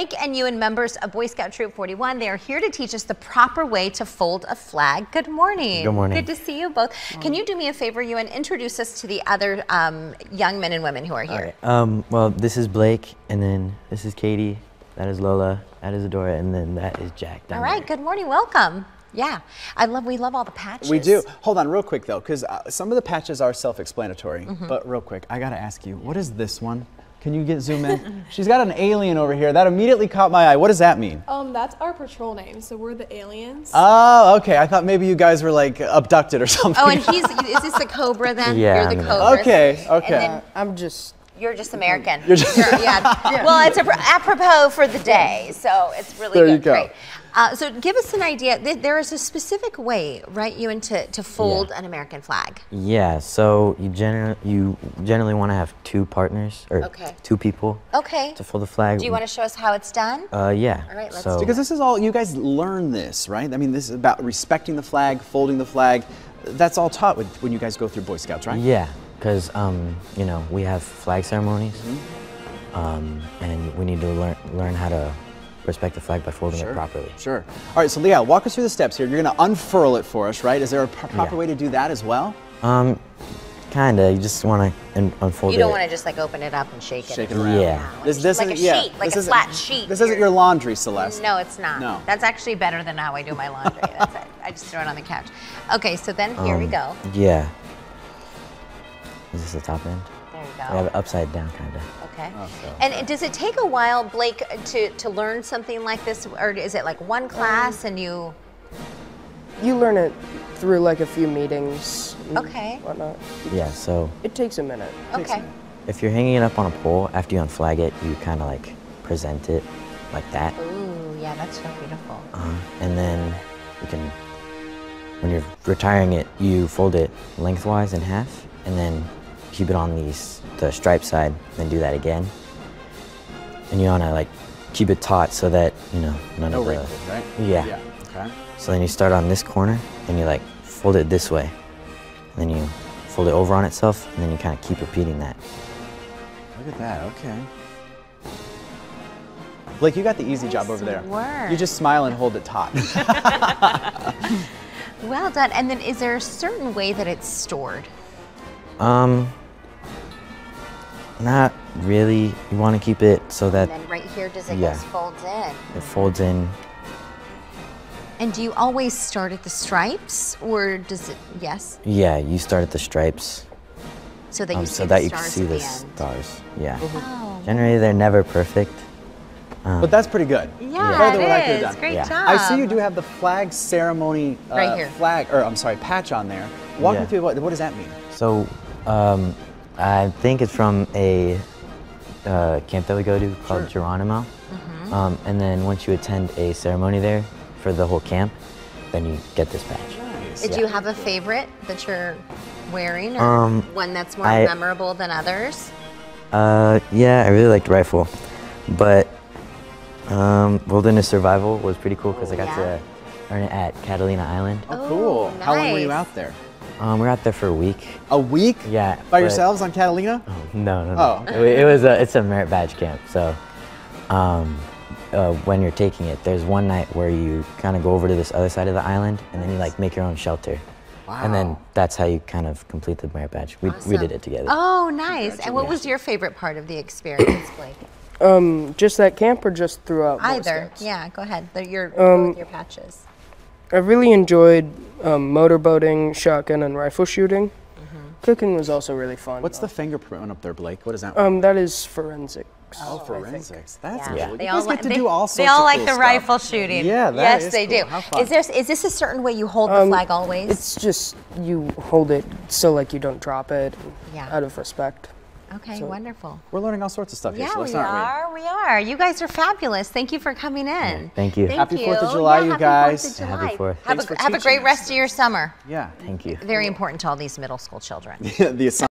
Blake and you and members of Boy Scout Troop 41, they are here to teach us the proper way to fold a flag. Good morning. Good morning. Good to see you both. Can you do me a favor, you, and introduce us to the other um, young men and women who are here? Um, well, this is Blake, and then this is Katie. That is Lola. That is Adora, and then that is Jack. down All right, there. good morning, welcome. Yeah, I love, we love all the patches. We do. Hold on, real quick though, because uh, some of the patches are self-explanatory. Mm-hmm. But real quick, I gotta ask you, what is this one? Can you get zoom in? She's got an alien over here. That immediately caught my eye. What does that mean? Um, that's our patrol name, so we're the aliens. Oh, okay. I thought maybe you guys were like abducted or something. Oh, and he's, is this the Cobra then? Yeah, You're I'm the the- Cobra. Okay, okay. And then I'm just you're just American. You're just- yeah. Well, it's a, apropos for the day, so it's really There good. you go. Great. Uh, so give us an idea. There is a specific way, right, you to, to fold an American flag. Yeah. So you generally you generally want to have two partners or Okay. two people Okay. to fold the flag. Do you want to show us how it's done? Uh, yeah. All right, let's so, Because this is all, you guys learn this, right? I mean, this is about respecting the flag, folding the flag. That's all taught with, when you guys go through Boy Scouts, right? Yeah, because um, you know we have flag ceremonies, Mm-hmm. um, and we need to learn learn how to respect the flag by folding it properly. Sure. All right, so Leah, walk us through the steps here. You're going to unfurl it for us, right? Is there a pro- proper Yeah. way to do that as well? Um, kinda. You just want to unfold it. You don't want to just like open it up and shake it. Shake it around. Yeah. This, this like isn't, yeah, sheet, like this a isn't- flat sheet. This isn't your laundry, Celeste. No, it's not. No. That's actually better than how I do my laundry. That's it. I just throw it on the couch. Okay, so then here we Um, go. Yeah. Is this the top end? There you We have go. it upside down, kinda. Okay. And does it take a while, Blake, to, to learn something like this? Or is it like one class and you. you learn it through like a few meetings. and Okay. Whatnot. Yeah. So It takes a minute. Okay. if you're hanging it up on a pole, after you unflag it, you kind of like present it like that, Ooh, yeah, that's so beautiful. uh, and then you can. When you're retiring it, you fold it lengthwise in half, and then keep it on these the stripe side. Then do that again, and you wanna like keep it taut so that you know none No of the. wrinkles, right? Yeah. Yeah. Okay. So then you start on this corner, and you like fold it this way, and then you fold it over on itself, and then you kind of keep repeating that. Look at that. Okay. Blake, you got the easy job over there. work. You just smile and hold it taut. Well done. And then is there a certain way that it's stored? Um, not really. You want to keep it so that And then right here, does it Yeah. just folds in? it folds in. And do you always start at the stripes or does it, yes? Yeah, you start at the stripes, So that you um, see so the that you can see the the stars. Yeah. Oh. Generally, they're never perfect. but that's pretty good. Yeah, Better than what I could've done. Great Yeah. job. I see you do have the flag ceremony uh, Right here. flag, or I'm sorry, patch on there. Walk me through what, what does that mean? So, um, I think it's from a uh, camp that we go to called Geronimo. Mm-hmm. Um, and then once you attend a ceremony there for the whole camp, then you get this patch. Do you have a favorite that you're wearing or Um, one that's more I- memorable than others? Uh, yeah, I really liked rifle, but um, wilderness survival was pretty cool because I got Yeah. to earn it at Catalina Island. Oh, cool. How long were you out there? Um, we are out there for a week. A week? Yeah. By but- yourselves on Catalina? No, no, no. Oh. It, it was a it's a merit badge camp. So, um, uh, when you're taking it, there's one night where you kind of go over to this other side of the island, and then you like make your own shelter. Wow. And then that's how you kind of complete the merit badge. We, we did it together. Oh, nice. And what was your favorite part of the experience, Blake? Um, just that camp or just throughout? Either. Yeah, go ahead. The- Your, Um, your patches. I really enjoyed um, motorboating, shotgun, and rifle shooting. Mm-hmm. Cooking was also really fun. What's the fingerprint one up there, Blake? What is that? one? Um, that is forensics. oh, forensics. That's Yeah. cool. They You all guys get to they- do all sorts They all of like cool the stuff. rifle shooting. Yeah, that yes, is they cool. do. How fun. Is there is this a certain way you hold the Um, flag always? It's just you hold it so like you don't drop it. Yeah. Out of respect. Okay, so- wonderful. We're learning all sorts of stuff here, Yeah, Celeste, we aren't are. We are. You guys are fabulous. Thank you for coming in. Thank you. Thank Happy you. Fourth of July, Yeah, you happy guys. Fourth of Happy Fourth. Have, a, for have a great us. rest of your summer. Yeah. Thank you. Very important to all these middle school children. the